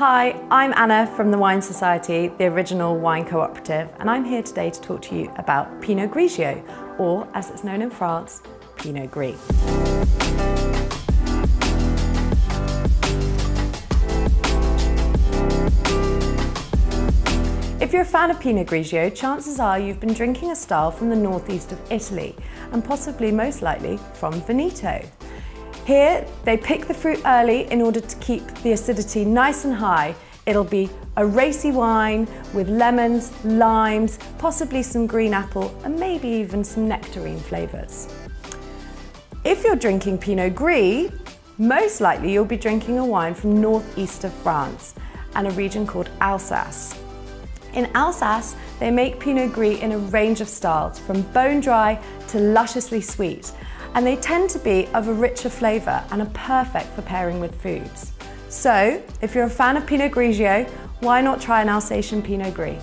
Hi, I'm Anna from the Wine Society, the original wine cooperative, and I'm here today to talk to you about Pinot Grigio, or as it's known in France, Pinot Gris. If you're a fan of Pinot Grigio, chances are you've been drinking a style from the northeast of Italy, and possibly most likely from Veneto. Here, they pick the fruit early in order to keep the acidity nice and high. It'll be a racy wine with lemons, limes, possibly some green apple, and maybe even some nectarine flavours. If you're drinking Pinot Gris, most likely you'll be drinking a wine from northeast of France and a region called Alsace. In Alsace, they make Pinot Gris in a range of styles, from bone dry to lusciously sweet, and they tend to be of a richer flavour and are perfect for pairing with foods. So, if you're a fan of Pinot Grigio, why not try an Alsatian Pinot Gris?